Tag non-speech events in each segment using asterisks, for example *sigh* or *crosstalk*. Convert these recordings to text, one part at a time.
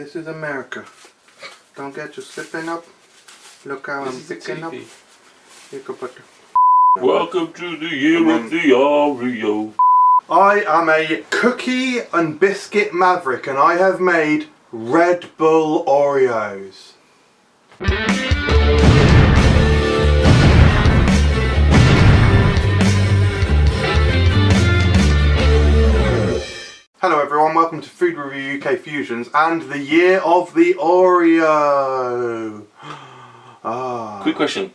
This is America. Don't get you slipping up. Look how I'm picking up. You put Welcome to the year of the Oreo. I am a cookie and biscuit maverick and I have made Red Bull Oreos. Welcome to Food Review UK Fusions and the year of the Oreo. *gasps* Ah. Quick question.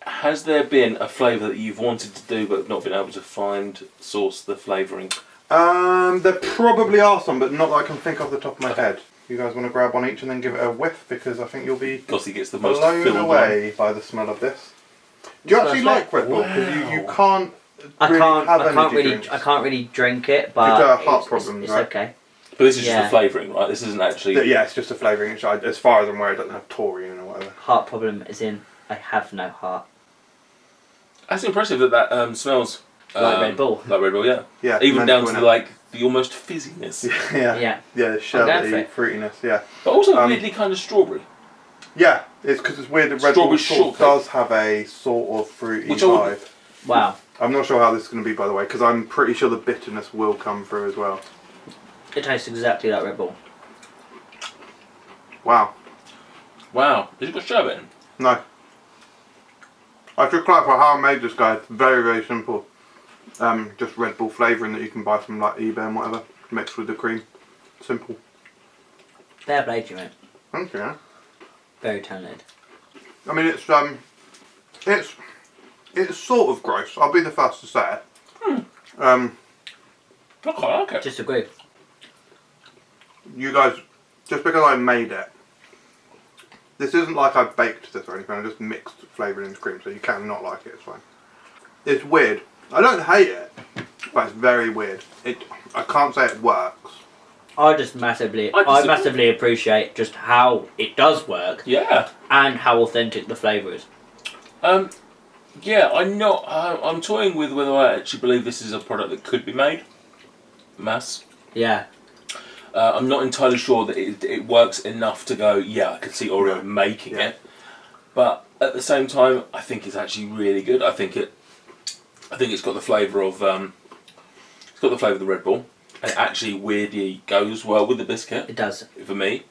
Has there been a flavour that you've wanted to do but not been able to find, source the flavouring? Um, there probably are some, but not that I can think off the top of my head. You guys want to grab one each and then give it a whiff because I think you'll be Gossie gets the most blown filled one. away by the smell of this. Do you actually Smells like Red Bull? Because you, you can't I really can't. have I can't energy really. drinks. I can't really drink it, but You've got heart it's, it's- problems, it's right? okay. But this is just Yeah. the flavouring, right? This isn't actually. Th- Yeah, it's just a flavouring. It's- I- As far as I'm aware, it doesn't have taurine or whatever. Heart problem is in. I have no heart. That's impressive that that um, smells Like um, Red Bull. Like Red Bull, yeah. Yeah, Even down to the, like the almost fizziness, yeah, *laughs* yeah, Yeah. yeah, the going sherbety it. fruitiness. Yeah, but also Um, weirdly kind of strawberry, yeah. It's because it's weird that Red Bull Strawberry sort of shortcake. does have a sort of fruity Which I would- vibe. Wow. I'm not sure how this is going to be, by the way, because I'm pretty sure the bitterness will come through as well. It tastes exactly like Red Bull. Wow. Wow, has it got sherbet in? No. I should clarify how I made this guy. It's very, very simple. Um, just Red Bull flavouring that you can buy from like eBay and whatever, mixed with the cream. Simple. Fair play to you, mate. Thank you. Very talented. I mean, it's um, it's it's sort of gross. I'll be the first to say it. Um, I quite like it. Disagree. you guys, just because I made it, this isn't like I baked this or anything. I just mixed flavouring into cream, so you can not like it. It's fine. It's weird. I don't hate it, but it's very weird. It. I can't say it works. I just massively. I I, massively appreciate just how it does work Yeah. and how authentic the flavour is. Um, yeah, I'm not. I, I'm toying with whether I actually believe this is a product that could be made mass. Yeah. Uh, I'm not entirely sure that it, it works enough to go. Yeah, I could see Oreo making Yeah. it, but at the same time, I think it's actually really good. I think it. I think it's got the flavour of. Um, it's got the flavour of the Red Bull. And it actually weirdly goes well with the biscuit It does. for me.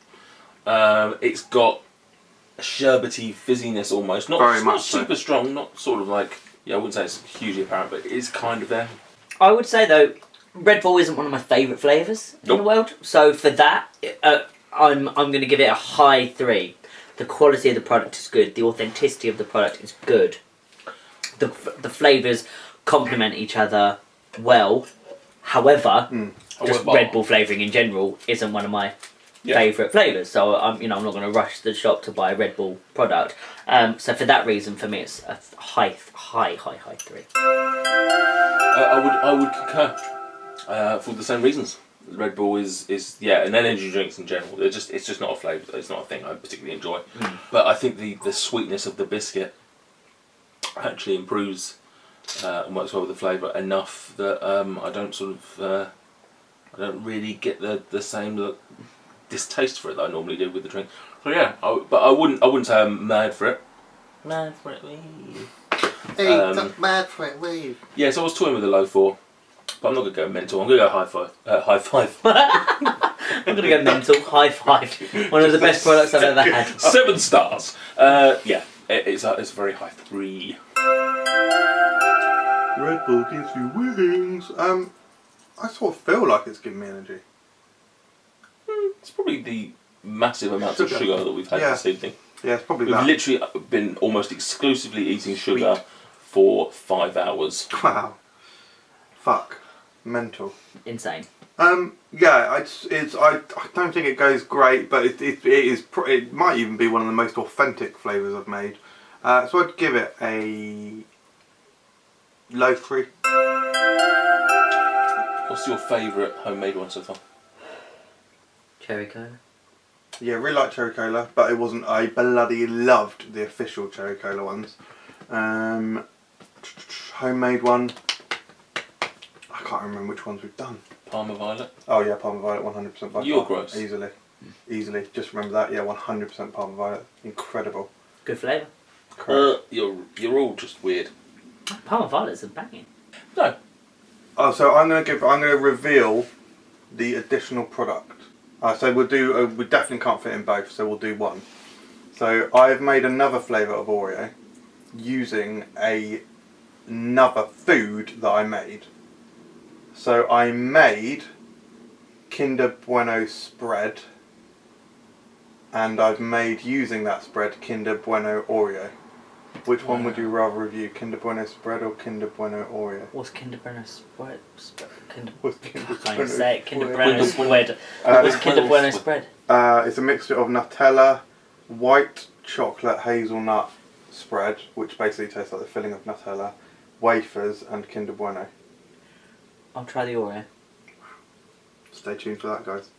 Um, it's got sherbety fizziness almost, not, Very not much so. super strong, not sort of like yeah, I wouldn't say it's hugely apparent, but it is kind of there. I would say though, Red Bull isn't one of my favourite flavours in the world. So for that, uh, I'm I'm going to give it a high three. The quality of the product is good. The authenticity of the product is good. The the flavours complement each other well. However, Mm. just Red Bull flavouring in general isn't one of my Yeah. favourite flavours. So I'm you know I'm not going to rush to the shop to buy a Red Bull product. Um, so for that reason, for me, it's a high high high high three. Uh, I would I would concur uh, for the same reasons. Red Bull is is yeah, and energy drinks in general. They're just it's just not a flavour. It's not a thing I particularly enjoy. Mm. But I think the the sweetness of the biscuit actually improves uh, and works well with the flavour enough that um, I don't sort of uh, I don't really get the the same look, distaste for it that I normally do with the drink. So yeah, I, w- but I wouldn't I wouldn't say I'm mad for it. Mad for it. wee. Hey, Um, that's bad for it. Wave. Yeah, so I was toying with a low four, but I'm not gonna go mental. I'm gonna go high five. Uh, high five. *laughs* I'm gonna go mental. High five. One of the best products I've ever had. *laughs* Seven stars. Uh, yeah, it, it's a, it's a very high three. Red Bull gives you wings. Um, I sort of feel like it's giving me energy. It's probably the massive amounts of Sugar. sugar that we've had Yeah. this evening. Yeah, it's probably We've that. literally been almost exclusively eating sugar for five hours. Wow. Fuck. Mental. Insane. Um, yeah, it's, it's I, I don't think it goes great, but it, it, it is pr- it might even be one of the most authentic flavours I've made. Uh, so I'd give it a low three. What's your favourite homemade one so far? Cherry cola. Yeah, really like cherry cola, but it wasn't. I bloody loved the official cherry cola ones. Um, homemade one. I can't remember which ones we've done. Parma Violet. Oh yeah, Parma Violet, one hundred percent by You're gross. easily. easily. Just remember that. Yeah, 100% Parma Violet. Incredible. Good flavour. Correct. Uh, you're you're all just weird. Parma Violet's a banging. No, Oh, so I'm gonna give. I'm gonna reveal the additional product. Uh, so we'll do. Uh, we definitely can't fit in both, so we'll do one. So I've made another flavour of Oreo using a another food that I made. So I made Kinder Bueno spread, and I've made using that spread Kinder Bueno Oreo. Which one would you rather review, Kinder Bueno spread or Kinder Bueno Oreo? What's Kinder Bueno spread? spread Kinder. What's I Kinder can't Bueno even say it. Kinder spread? Bueno spread. Uh, What's Kinder Bueno Bueno spread. spread? Uh, it's a mixture of Nutella, white chocolate hazelnut spread, which basically tastes like the filling of Nutella, wafers, and Kinder Bueno. I'll try the Oreo. Stay tuned for that, guys.